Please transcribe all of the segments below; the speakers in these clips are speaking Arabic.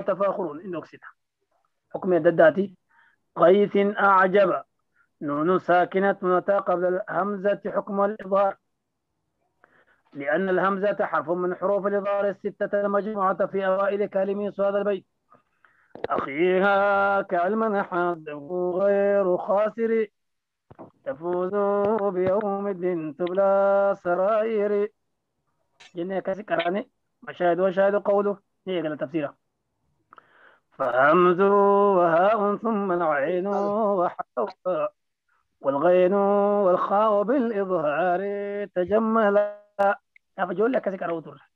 وتفاخر إن أكسد حكم الدداتي غيث أعجب. نون ساكنة قبل الهمزة حكم الإظهار. لأن الهمزة حرف من حروف الإظهار الستة المجموعة في أوائل كلمة هذا البيت. أخيها كعلم حده غير خاسر. تفوز بيوم الدين تبلى سرائر. جنة كسي مشاهد وشاهد قوله. هي قال تفسيرها فهمز وهاء ثم العين وحاء والغين والخاء بالإظهار تجملا فجول لك كسي كروتر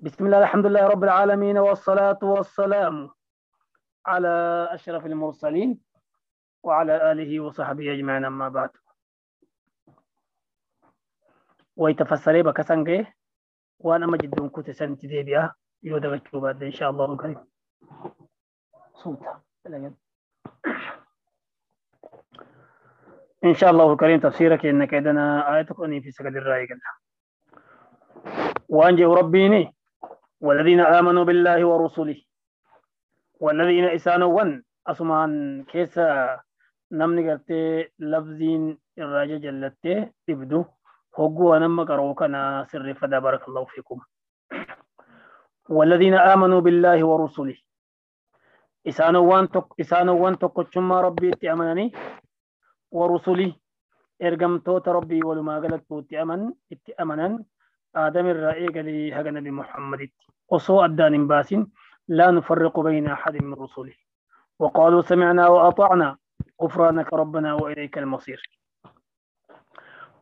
بسم الله الحمد لله رب العالمين والصلاة والسلام على أشرف المرسلين وعلى آله وصحبه أجمعين. أما بعد. ويتفسري بكسنجي وأنا مجد كنت سنتي دي بيها يودا بعد إن شاء الله. الكريم صوتها إن شاء الله الكريم تفسيرك إنك إذا آيتك أني في سجل الرأي وأنجي ربيني والذين آمنوا بالله ورسله والذين إسانوا أسمان كيسا نمني قرتي لفظين الراجة جلتي تبدو. هقوا نما قروكنا سر فدا بارك الله فيكم. والذين آمنوا بالله ورسله إسانوان تك إسانوان تكتشما ربي اتأمنني ورسله إرقمتوت ربي ولما قلت اتأمن اتأمنا آدم الرأي قال هذا نبي محمد. وصو أدان باسين. لا نفرق بين أحد من رسله وقالوا سمعنا وأطعنا. غفرانك ربنا وإليك المصير.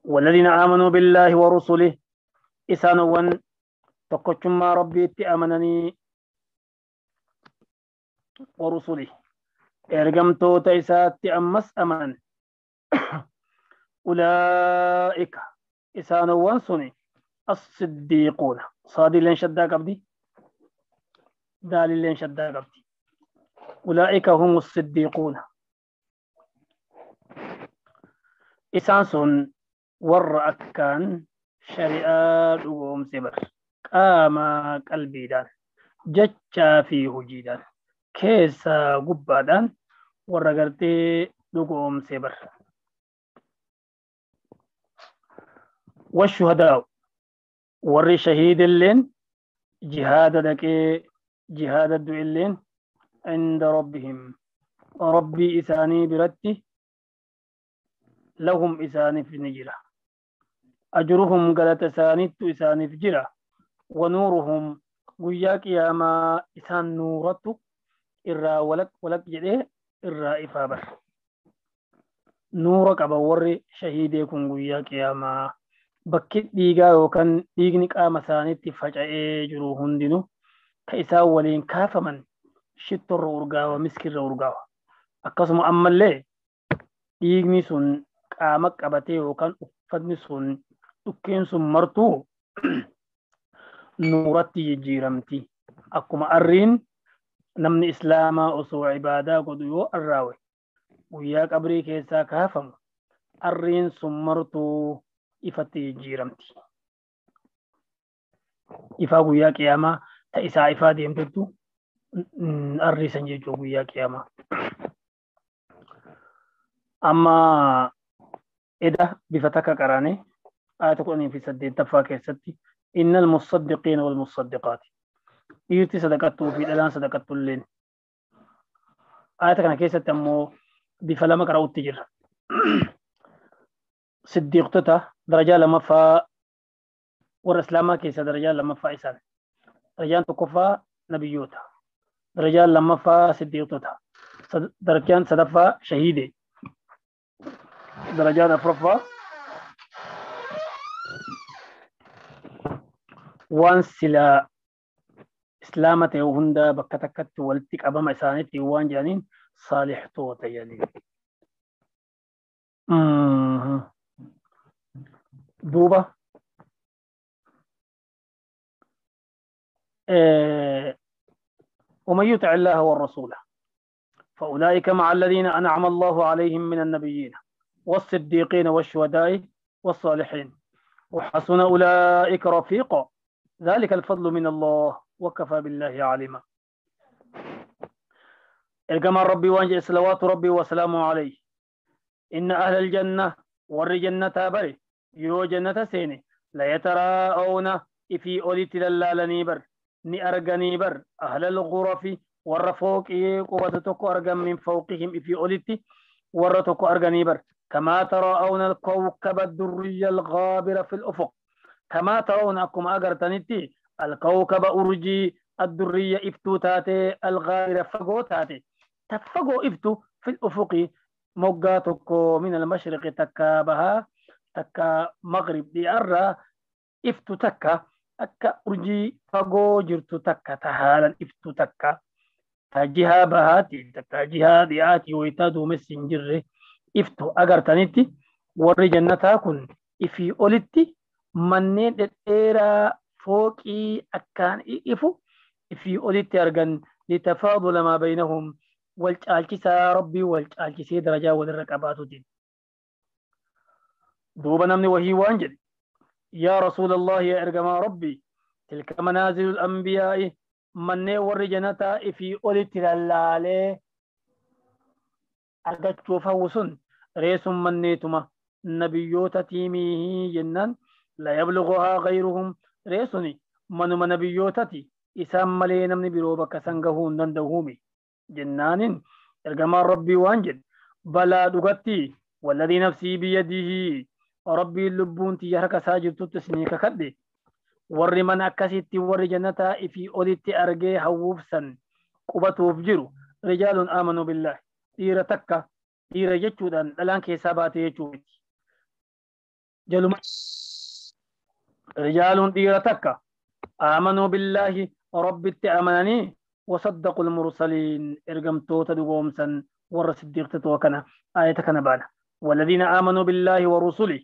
والذين آمنوا بالله ورسله. إسانوان تقشما ربي اتأمنني ورسله. إرقمتو تيسات أمس أمن. أولئك إسانوان سني الصديقون. صادي لين شدا قبدي دال لين شدا قبدي أولئك هم الصديقون. إسان سن ور أكان شريعة وهم سبر. قاما قلبي دان جتشا في هجيدان كيسا قبادان ور قرتي وهم سبر والشهداء ور شهيد اللين جهاد دكي جهاد الدعي عند ربهم ربي إساني برتي لهم إساني في نجرة أجرهم قالت إساني إساني في جرة irraa walak walak jedhee irraa ifaa bara nuura qaba warri shahiidee kun guyyaa qiyaamaa. Bakki dhiigaa yookaan dhiigni qaama isaaniitti faca'ee jiru hundinu ka isaan waliin kaafaman shittorra urgaawa miskirra urgaawa. Akkasuma ammallee dhiigni sun qaama qabatee yookaan uffatni sun dhukkeen sun martuu nuuratti jijjiiramti. Akkuma arriin namni islaamaa osoo ibaadaa godhu yoo arraawe guyyaa qabrii keessaa kaafamu arriin sun martuu ifatti jijjiiramti. Ifaa guyyaa qiyaamaa ta isaa ifaa deemtettu arriisan jechuun guyyaa qiyaamaa. Amma eda bifa takka qaraane ayata kudhanii fi saddeettaffaa keessatti innal musaddiqiina wal musaddiqaati. Dhiirti sadaqattuu fi dhalaan sadaqattu illeen. Ayata kana keessatti ammoo bifa lama qara'utti jira. siddiiqtota darajaa lammaffaa warra islaamaa keessa darajaa lammaffaa isaan darajaan tokkoffaa nabiyyoota darajaan lammaffaa siddiiqtota darajaan sadaffaa shahiide darajaan afuraffaa waan silaa islaama ta'e hunda bakka takkatti walitti qabama isaaniitti waan jedhaniin saalixtoota jedhanii. duuba ومن يطع الله والرسول فأولئك مع الذين أنعم الله عليهم من النبيين والصديقين والشهداء والصالحين وحسن أولئك رفيقا. ذلك الفضل من الله. وكفى بالله عليما rabbii waan jedhe salawaatu rabbii wasalaamu alayhi inna ahla aljanna warri jannataa bare yoo jannata seene layataraa'awna ifii olitti lallaalanii bar ni arganii bar ahla algurafi warra fooqii qubata tokko argan min fawqihim ifii olitti warra tokko arganii bar كما ترون الكوكب الدري الغابر في الأفق كما ترون أكم أغرتنتي الكوكب أرجي الدرية إفتو تاتي الغابر فقو تاتي. تفقو إفتو في الأفق موقاتك من المشرق تكا بها تكا مغرب دي أرى إفتو تكا. أكا أرجي فقو جرتو تكا تهالا إفتو تكا. تجها بهاتي تكا جها دياتي ويتادو مسنجره iftu agartanitti warri jannataa kun ifii olitti manneen dhedheeraa fooqii akkaan ifu ifii olitti argan litafaadula maa baynahum wal caalchisaa rabbii wal caalchisee darajaa walirra qabaatutiin duuba namni wahii waan jedhe yaa rasuula allahi yaa ergamaa rabbii tilka manaazilu lambiyaai manneen warri jannataa ifii olitti lallaalee argachuuf hawwu sun reesun manneetuma nabiyyoota tiimii jennaan la yabluguhaa gayruhum reesuni manuma nabiyyootati isaan malee namni biroo bakka san gahuu hin danda'uumi jennaanin ergamaan rabbii waan jedhe balaa dhugatti walladii nafsii biyyadihi rabbiin lubbuun tiyya harka isaa jirtutti isinii kakadhe. Warri mana akkasitti warri jannataa ifii olitti argee hawwuuf san qubatuuf jiru. Rijaalun aamanuu billaahi dhiira takka dhiira jechuudhaan dhalaan keessaa baate jechuu miti. Jaluma takka aamanuu billaahi rabbitti amananii wasaddaqu lmursaliin ergamtoota dhugoomsan warra siddiiqtotoo kana ayata kana baana. والذين آمنوا بالله ورسله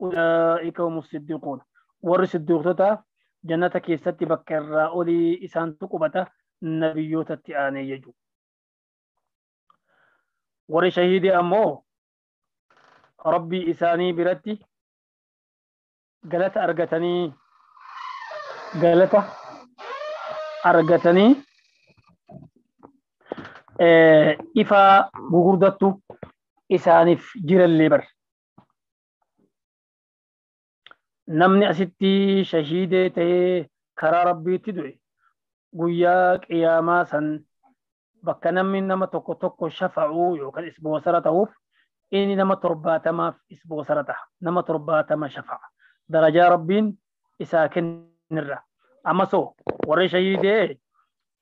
أولئك هم الصديقون ور صديقتها جنة كيست بكر أولي إسان تقبة نبيوت التعاني يجو shahidii ammoo rabbii isaanii biratti galata argatanii galata argatanii ifaa gugurdattu isaaniif jirallee bar namni asitti shahidee ta'ee karaa rabbiitti du'e guyyaa qiyaamaa san bakka namni nama tokko tokko shafa'uu yookaan isboosara ta'uuf inni nama torbaatamaaf isboosara ta'a. Nama torbaatama shafa'a. Darajaa rabbiin isaa kennirra. Ammasoo warri shahidee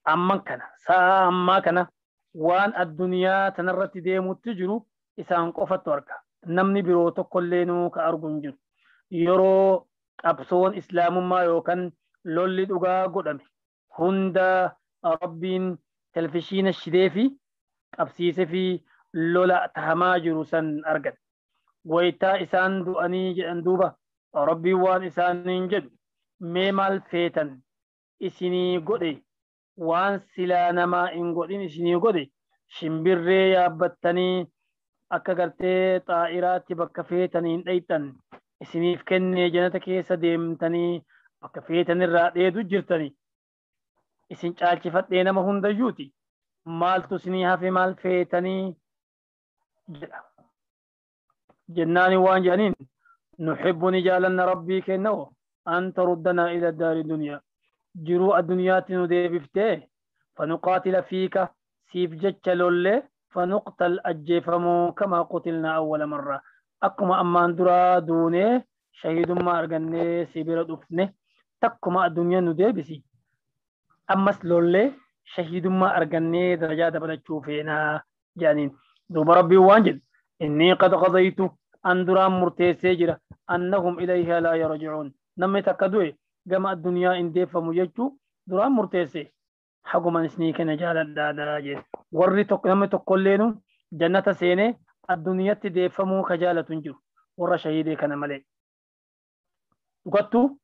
amman kana sa'a ammaa kana waan addunyaa tanarratti deemutti jiru isaan qofatu arga. Namni biroo tokkollee nuu ka argu hin jiru. Yeroo qabsoon islaamummaa yookaan lolli dhugaa godhame hunda rabbiin televizhiina shidee fi qabsiisee fi lola tahamaa jiru san argan. Wayitaa rabbiin waan isaaniin jedhu mee maal feetan? Isinii godhe. Waan silaa namaa hin godhin isinii godhe. Shimbirree yaabbattanii akka gartee xaa'iraatti bakka feetaniin dhayxan isiniif kennee jannata keessa deemtanii bakka feetanirraa dheedu jirtanii isin caalchifadhee nama hundayyuuti. Maaltu isinii hafe maal feetanii? jedha. Jennaani waan jedhaniin jaalanna rabbii kennawo an taruddanaa ila daari duniyaa jiruu addunyaatti nu deebiftee fanuqaatila fiika siif jecha lollee fanuqtal ajjeefamuu kamaa qutilnaa awwala marraa akkuma ammaan duraa duunee shahidummaa argannee si bira dhufne takkuma addunyaa nu deebisi ammas lollee shahidummaa argannee darajaa dabalachuu feenaa jedhaniin duuba rabbiin waan jedhu innii qad qadaytu an duraan murteessee jira. Annahum ilayhaa laa yarjicuun namni takka du'e gama addunyaa hin deeffamu jechuu duraan murteesse. Haguman isinii kenna jaaladhaadhaa jedhe warri namni tokkolleenu jannata seenee addunyaatti deeffamuu ka jaalatu hin jiru. Warra shahidee kana malee. Dhugattuu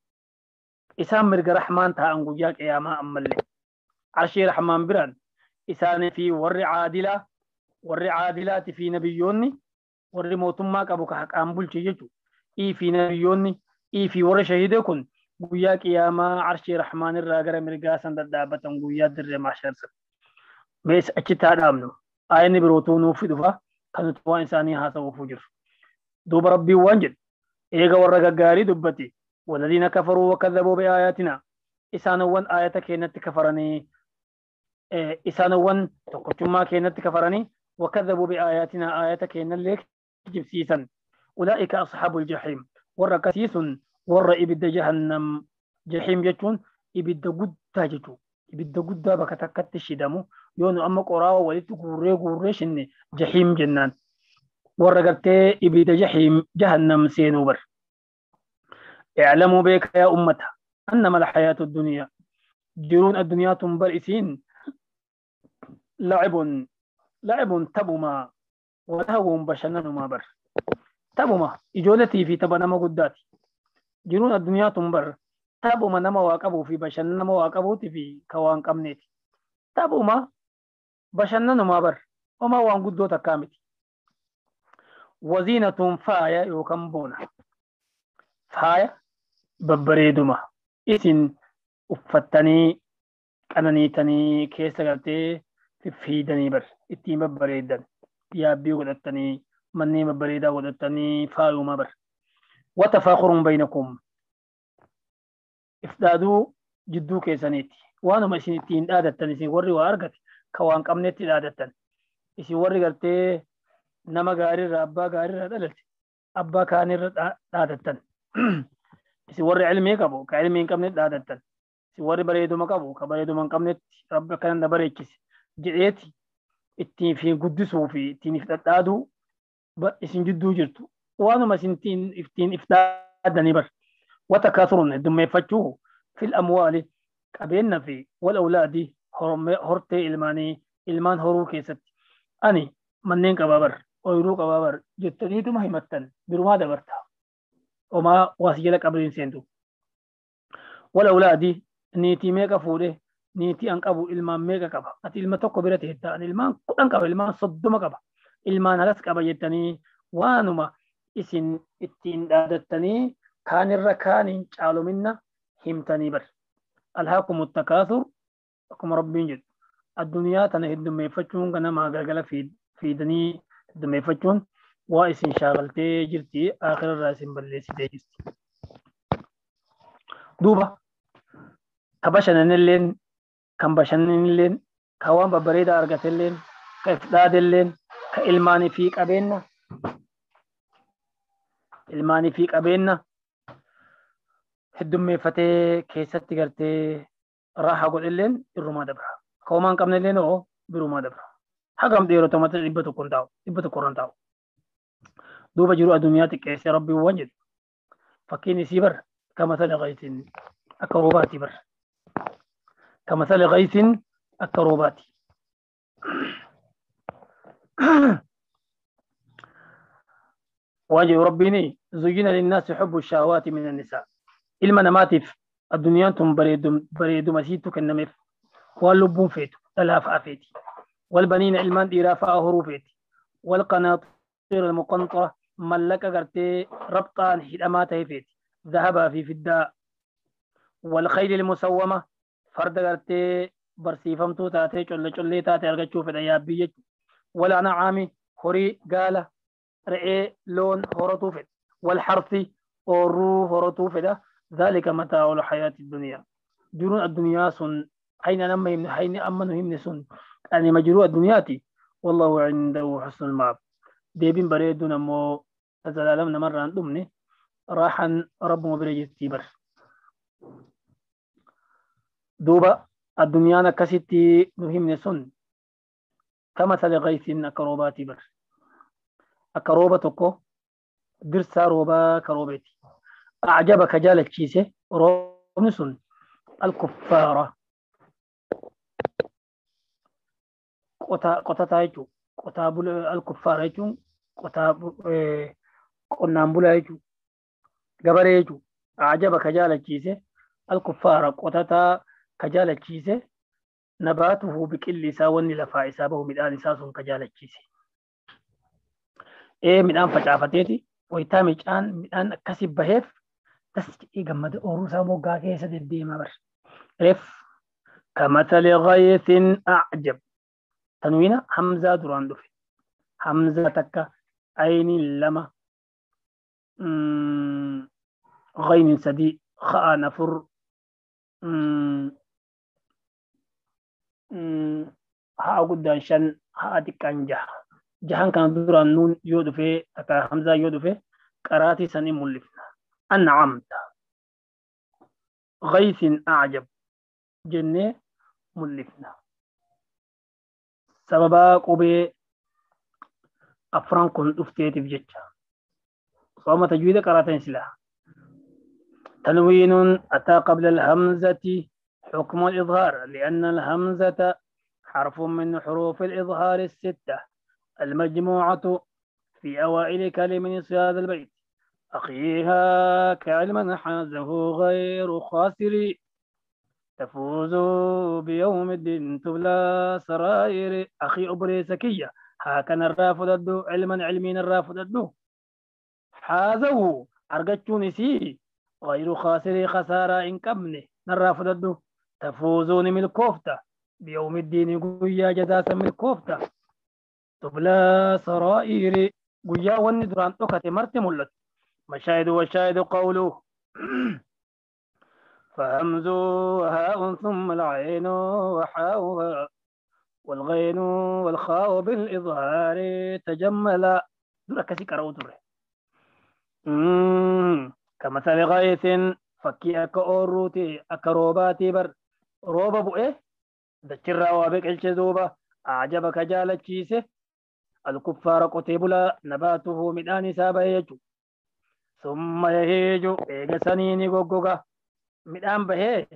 isaan mirga rahmaan taa'an guyyaa qiyaamaa ammallee arshii rahmaan biraan isaanii fi warri caadilaa warri caadilaati fi nabiyyoonni warri mootummaa qabu ka haqaan bulche jechu ii fi nabiyyoonni ii fi warri shahidee kun guyyaa qiyaamaa arshii rahmaan irraa gara mirgaa san dadhaabatan guyyaa dirree maasharsa mees achitti haa dhaabnu aayanni birootuu nuuf dhufa kan nuti waan isaanii haasa'uuf jiru duuba rabbiin waan jedhu eega warra gaggaarii dubbate waladiina kafaruu wakadhabuu biaayaatina isaanowwan aayata keenyatti kafaranii isaanowwan tokkochummaa keenyatti kafaranii wakadhabuu biaayaatina aayata keenyallee asxaabu ljahiim warra akkasii sun warra ibidda jahannam jahiim jechuun ibidda guddaa jechuu ibidda guddaa bakka takkatti shidamu yoo nu amma qoraawa walitti guurree guurree shinne jahiim jennaan warra gartee ibidda jahiim jahannam seenuu bar اعلموا بك يا أمة أنما الحياة الدنيا جرون الدنيا تنبر إسين لعب لعب تبما Wala hawwuun bashannanumaa bara. Taphuma ijoolletii fi tapha nama guddaati. Jiruun addunyaatu hin barre. Taphuma nama waa qabuu fi bashannana nama waa qabuuti fi kan waan qabneeti. Taphuma bashannanumaa bara. Homaa waan guddoo takkaa miti. Waziinatuun faaya yookaan boona. Faaya babbareeduma. Isin uffattanii qananiitanii keessa galtee fiffiidanii bara. Ittiin babbareeddan. Yaabbii godhattanii manneen babbareedaa godhattanii faayuma bar watafaakurun baynakum ifdaaduu jidduu keessaniiti waanuma isin ittiin dhaadattan isin warri waa argate ka waan qabnetti dhaadattan isin warri galtee nama gaariirra abbaa gaariirra dhalalte abbaa kaanirra dhaadattan isin warri ilmii qabu ka ilmii hin qabnetti dhaadattan isin warri bareeduma qabu ka bareeduma hin qabnetti rabbi akkanan na bareechise jedheeti ittiin fi guddisuu fi ittiin if dhadhaaduu isin jidduu jirtu waanuma isin ittiin if dhaaddanii bar wata kasurun heddummeeffachuu fil amwaali qabeenna fi wal awlaadi hortee ilmaanii ilmaan horuu keessatti ani manneen qabaa bar ooyiruu qabaa bar jettaniituma himattan birumaa dabarta وما واسجل قبل سنتو والأولادي نيتي ميكا فودي نيتي إلمان ميكا قبا. أتي إلما توقو برته التان إلمان قدن قبا. إلمان صدوما قبا. إلمان هلس قبا جتني وانما إسن إتين دادتني كان الركان چالو منا همتني بر. ألهاكم التكاثر. أكم ربين جد. الدنيا تنهد ميفتشون. كنا ما غلغل في في دني دميفتشون waa isin shaakaltee jirti akhirarraa isin balleessitee jirti. Duuba ka bashannanilleen kan bashannanilleen ka waan babbareedaa argatelleen ka ifdaadelleen ka ilmaanii fi qabeenna ilmaanii fi qabeenna heddummeeffatee keessatti gartee raahaa godhelleen irrumaa dabra. Ka homaa hin qabnelleen oo birumaa dabra. Hagam dheerota mata dhibba tokko hin taa'u dhibba tokko irra hin taa'u. دوبا جرو الدنيا تكيس ربي وجد فكيني سيبر كمثل غيث أكروباتي بر كمثل غيث أكروباتي واجب ربيني زين للناس حب الشهوات من النساء. إلما نماتف الدنيا تم بريدم بريدم مسيتو كنمف واللبون فيتو تلاف أفيتي والبنين إلمان ديرافا أهروفيتي والقناطير المقنطرة ملك غرتي ربطان هدما تيفيت ذهب في فداء. والخيل المسومة فرد غرتي برسيفمتو تاتي چل چل تاتي ارغچو فدا يابي ولا نعامي هوري قال رئي لون هورتو فد والحرث أورو هورتو فدا ذلك متاع الحياة الدنيا جرون الدنيا سن حين نما يمن حين أمن يمن سن يعني مجروء الدنياتي والله عنده حسن المعب deebiin bareeduun ammoo zalaalam namarraan dhumne raaxan rabbuma bira jirtii bar duuba addunyaan akkasitti nu himne sun kama sale gaysin akka roobaatii bar akka rooba tokko dirsaa roobaa ka roobeeti acjaba ka jaalachiise roobni sun alkuffaara qotataa jechuu qotaa bula alkuffaara jechuun qotaa qonnaan bulaa jechuun gabaree jechuun ajaba ka jaalachiise alkuffaara qotataa كجالة كيسة نباته بكل لسان لفاء إسابه ميدان إساس كجالة كيسة إيه ميدان فجافتيتي ويتامي كان ميدان كسب بهف تسك إيقمد أوروسا موقع كيسة الديمة برش ريف كمثل غيث أعجب تنوينة حمزة دوران دوفي حمزة تكا عين لما غين سدي خاء نفر ها قدان شن ها دكان جه جهان كان دوران نون يود في تكا حمزة يود في قراتي سني ملفنا أنعمت غيث أعجب جنة ملفنا سببا قبي أفران كن دفتيت في جتشا صوم تجويد قراتين سلاح تنوين أتى قبل الهمزة حكم الإظهار لأن الهمزة حرف من حروف الإظهار الستة. المجموعة في أوائل كلمة هذا البيت. أخيها كعلما حازه غير خاسر. تفوز بيوم الدين تبلى سرائر أخي أبري سكية. هاكنا الرافض الدو. علما علمين الرافض الدو. حازه أرجتشوني سي. غير خاسر خسارة إن كمني. نرافض الدو. تفوزون من الكوفتة بيوم الدين قويا جداسا من الكوفتة تبلى سرائر قويا والندران أكت مرت ملت. مشاهد وشاهد قوله. فهمز هاء ثم العين وحاؤها والغين والخاء بالإظهار تجمل دورة كسي كراو دورة كمثل غيث فكي rooba bu'e dachirraa waa biqilche duuba ajaba ka jaalachiise alkuffaara qotee bulaa nabaatuhu midhaan isaa bahee jechu summa yaheeju eega sanii ni goggoga. Midhaan bahee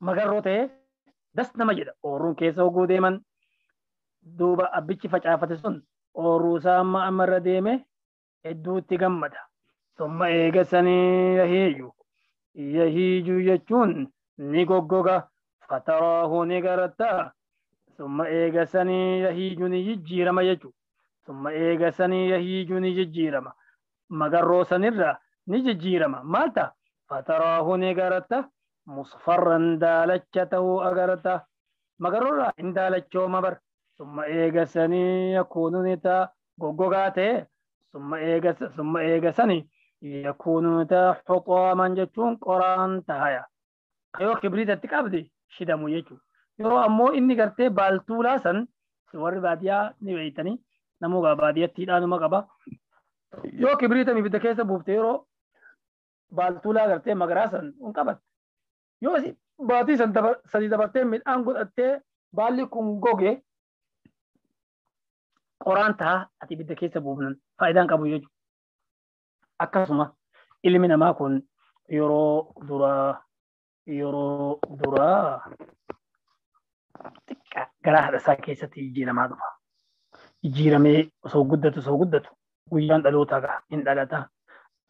magarroo ta'ee das nama jedha. Ooruun keessa oguu deeman duuba abbichi facaafate sun ooruu isaa amma ammarra deeme hedduutti gammada. Summa eega sanii yaheeju. yahiiju jechuun ni goggoga fataraahu ni garatta summa eegasanii yahiiju ni jijjiirama jechuudha. Summa eegasanii yahiiju ni jijjiirama. Magarroo sanirra ni jijjiirama. Maal ta'a? Fataraahu ni garatta musfarran daalacha ta'uu agarata Magarroorraa hin daalachooma bar. Summa eegasanii yakuunu ni ta'a goggogaa ta'e summa eegasanii. ثم إيجا سني يكون متى حطاما جتون قرآن تهايا. أيوة كبريت التكابدي شدا مو يجو. يرو أمو إني قرتي بالتولا سن سوار باديا نبيتني نمو باديا تيلا نما قبا يو كبريت مي بدا كيسا بوفتي يرو بالتولا قرتي مغراسن انقبت. يو سي باتي سن دبر سدي دبرتي من أنقل أتي بالي كونغوغي qoraan ta'a ati ibidda keessa buufnan faayidaan qabu jechuudha. Akkasuma ilmi namaa kun yeroo duraa yeroo duraa xiqqaa garaa haadha isaa keessatti jijjiiramaa dhufa. Jijjiiramee osoo guddatu osoo guddatu guyyaan dhalootaa gaha hin dhalata.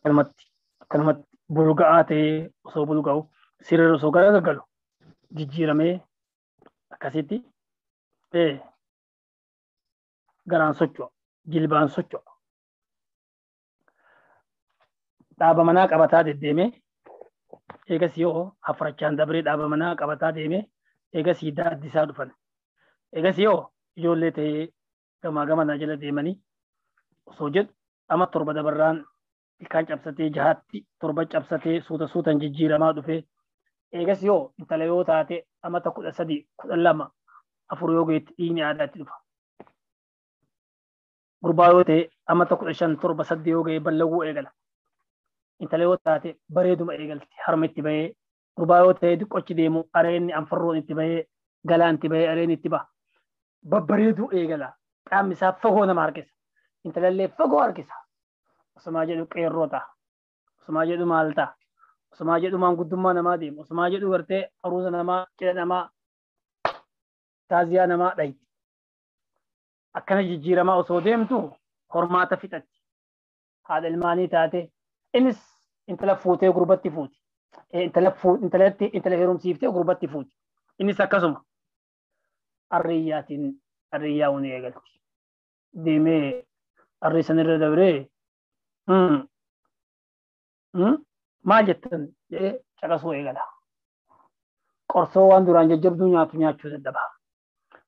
Akkanumatti akkanumatti bulga'aa ta'ee osoo bulga'u sirriin osoo garagalu jijjiiramee akkasitti garaan socho'a jilbaan socho'a dhaaba manaa qabataa deddeemee eegas yoo hafrachaan dabree dhaaba manaa qabataa deemee eegas daaddi isaa dhufan eegas yoo ijoollee ta'ee gamaa gamanaa jala deemanii osoo jedhu ama torba dabarraan ilkaan cabsatee jahaatti torba cabsatee suuta suutan jijjiiramaa dhufee eegas yoo intala yoo taate amata kudha sadii kudha lama afur yoo geetti dhiigni aadaatti dhufa. gurbaa yoo ta'e amata kudha shan torba sadde yoo ga'e ballawuu eegala. Intala yoo taate bareeduma eegalti harma itti bahee gurbaa yoo ta'e diqqochi deemu areenni anfarroon itti bahee galaan itti bahee areen itti baha. Babbareeduu eegala. Qaamni isaa fagoo nama harkisa. Intalallee fagoo harkisa. Osumaa jedhu qeerroo ta'a. Osumaa jedhu maal ta'a. Osumaa jedhu maanguddummaa namaa deemu. Osumaa jedhu gartee aruusa namaa cidha namaa taaziyaa namaa dhayti. akkana jijjiiramaa osoo deemtu hormaata fixatti. Haadha ilmaanii taate innis intala fuutee gurbatti fuuti. Intalatti intala heerumsiiftee gurbatti fuuti. Innis akkasuma arriyyaatiin arriyyaa uni eegalti. Deemee arri sanirra dabree maal jettan jedhee caqasuu eegala. qorsoo waan duraan jajjabduu nyaatu nyaachuu dadhaba.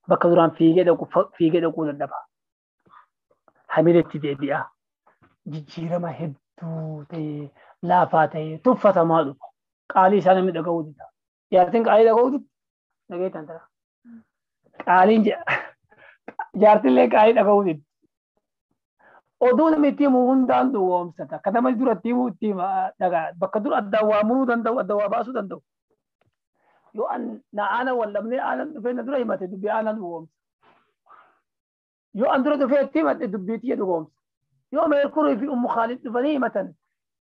Bakka duraan fiigee dhaquu dadhaba. Hamiletti deebi'a. Jijjiirama hedduu ta'e laafaa ta'e tuffatamaa dhufa. Qaalii isaa namni dhaga'uu dida. Jaartiin qaalii dhaga'uu dida. Dhageetan tara. Qaaliin jaartillee qaalii dhaga'uu dida. Oduu namni itti himu hundaan dhugoomsata. Kan nama duratti himuu itti hima dhagaa. Bakka dura addaan waa muruu danda'u addaan waa baasuu danda'u. Yoo na aana wallabnee aanan dhufee na dura himate dubbii aanan dhugoomsa. Yoo an dura dhufee itti himate dubbii xiyya dhugoomsa. يوم ميركوري في أم خالد فني مثلا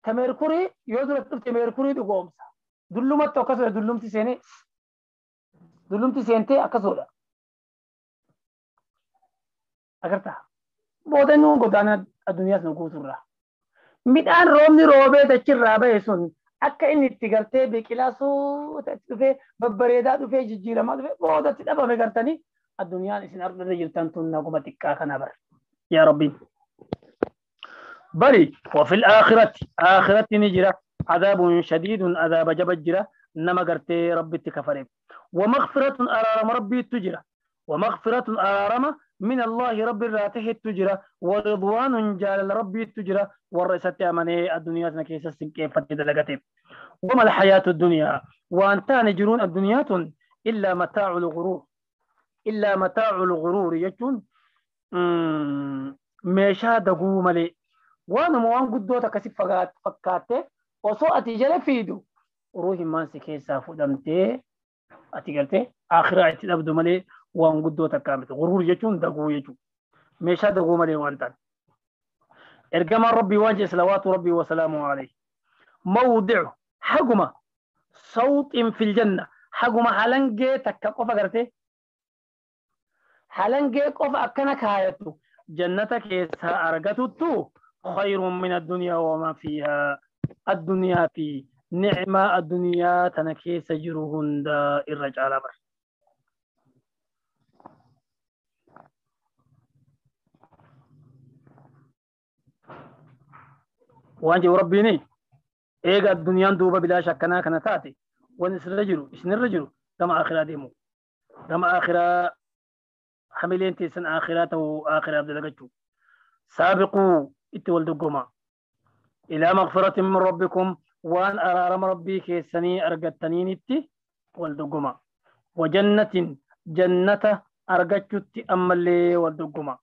تميركوري يوزر تفت ميركوري دقومسا دلما تكسر دلما تسيني. دلما تسينتي أكسر أكرتها بودن نو قدانا الدنيا سنقوسرة ميدان روم دي روبة تشير رابع يسون. أكا إني تقرتي بكلاسو تتفي ببريدا تفي ججيرا ما تفي. بودا تتفى مكرتني الدنيا نسين أرضا نجلتان تنقوم تكاكا نبر يا ربي. Bari وفي الآخرة آخرة نجرة عذاب شديد عذاب جبجرة نما قرتي ربي تكفرين ومغفرة أرارم ربي تجرة ومغفرة أرارم من الله رب الراته التجرة ورضوان جال ربي التجرة والرئيسة أمني الدنيا كيس كيف تدلقتي وما الحياة الدنيا؟ وأنت نجرون الدنيا إلا متاع الغرور. إلا متاع الغرور يجون. meeshaa daguu malee guddoo takka si fakkaatte osoo ati jala fiidu ruuhin maansi keessaa fudhamtee ati galtee akhiraa itti dhabdu malee waan guddoo takkaa miti guruur jechuun daguu jechuun meeshaa daguu malee waan ta'an ergamaan rabbii waan jedhe salawaatu rabbii wasalaamu alayhi mawdicu haguma sawxin fil janna haguma halangee takka qofa gartee halangee qofa akkana kaayatu jannata keessaa argatuttu khayrun min addunyaa wamaa fiihaa addunyaa fi nicmaa addunyaa tana keessa jiru hunda irra caalaa bara. waan jedhu rabbiini eega addunyaan duuba bilaasha akkanaa kana taate waan isirra jiru isinirra jiru gama akhiraa deemu gama akhiraa hamileen teessan akhiraa akhiraa dalagachuu saabiquu itti wal doggoma ilaa maqfiratin min rabbikum waan araarama rabbii keessanii argattaniinitti wal doggoma wajannatin jannata argachutti ammallee wal doggoma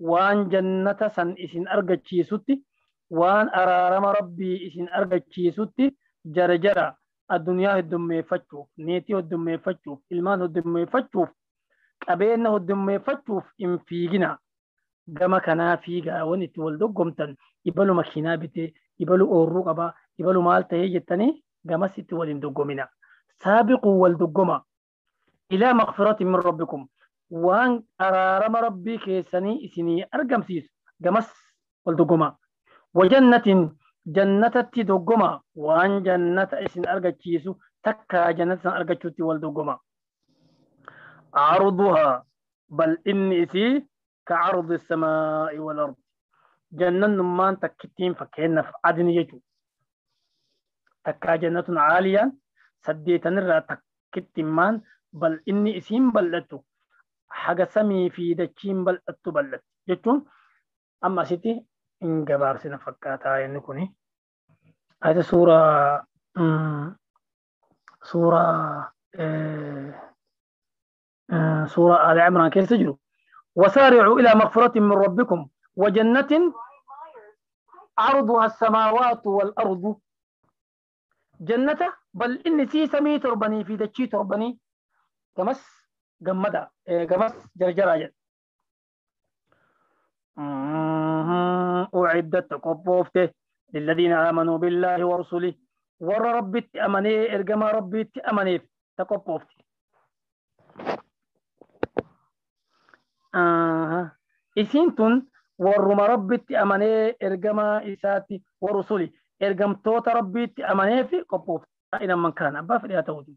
waan jannata san isin argachiisutti waan araarama rabbii isin argachiisutti jara jara addunyaa heddummeeffachuuf neetii heddummeeffachuuf ilmaan heddummeeffachuuf qabeenya heddummeeffachuuf hin fiigina gama kanaa fiigaa waan itti wal doggomtan ibalu makiinaa bitee ibalu oorruu qabaa ibalu maal ta'ee jettanii gamas itti wal hin doggomina saabiquu wal doggoma ilaa maqfiratin min rabbikum waan araarama rabbii keessanii isinii argamsiisu gamas wal doggoma wajannatin jannatatti doggoma waan jannata isin argachiisu takkaa jannata san argachuutti wal doggoma عرضها بل إني كعرض السماء والأرض. جنة نمان تكتين فكينا في عدن يجو. تكا جنة عالية. سديت نرى تكتين مان. بل إني إسيم بلتو. حاجة سمي في دچين بلتو بلت. جتون أما سيتي إن جبار سنة فكاتا ينكوني. هذا سورة سورة إيه سورة آل عمران. كيف تجروا وسارعوا إلى مغفرة من ربكم وجنة عرضها السماوات والأرض. جنة بل إن سي سمي تربني في دشي تربني كمس جمدا كمس جرجرة. جد أعدت قبوفته للذين آمنوا بالله ورسله. ور ربي أمني إرجما ربي أمني تقبوفته آه. إسنتون ورمربت أمني إرجما إساتي ورسولي. إرجم توت ربيت أمني في قبوف إن آه، من كان أبا في توجد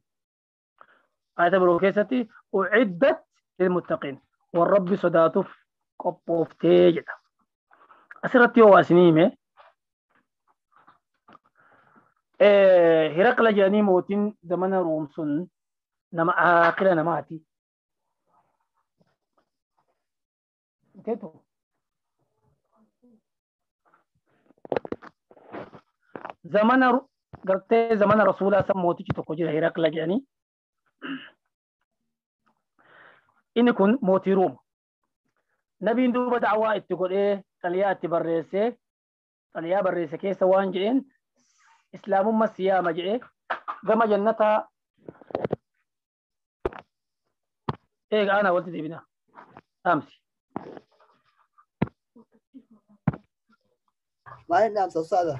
آية بروكيستي أعدت للمتقين. والرب صداتف قبوف تيجد أسرتي واسنيمة آه، هرقل جاني موتين دمنا رومسون. نما آقل نماتي sun nama aakila namaati. Teetu. Zamana gartee zamana rasuulaa san mootichi tokko jira Hirakla jedhanii. Inni kun mootii Ruum. Nabiin duuba da'awaa itti godhee xaliyaa itti barreessee xaliyaa barreesse keessa waan jedheen islaamummaa siyaama jedhee gama jannataa Maal naam sossaadha?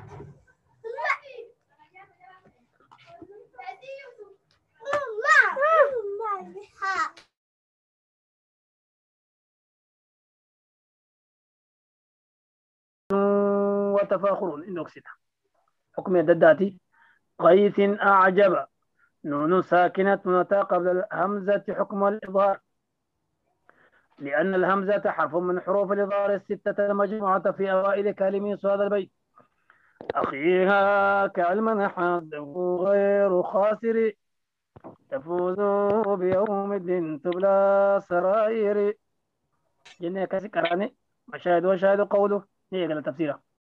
وتفاخر إن أكسد حكم الدداتي غيث أعجب. نون ساكنة قبل الهمزة حكم الإظهار. لأن الهمزة حرف من حروف الإظهار الستة المجموعة في أوائل كلمات هذا البيت. أخيها كعلم حده غير خاسر. تفوز بيوم الدين تبلى سرائر. جنة كسي كراني. مشاهد وشاهد قوله. هي قال تفسيره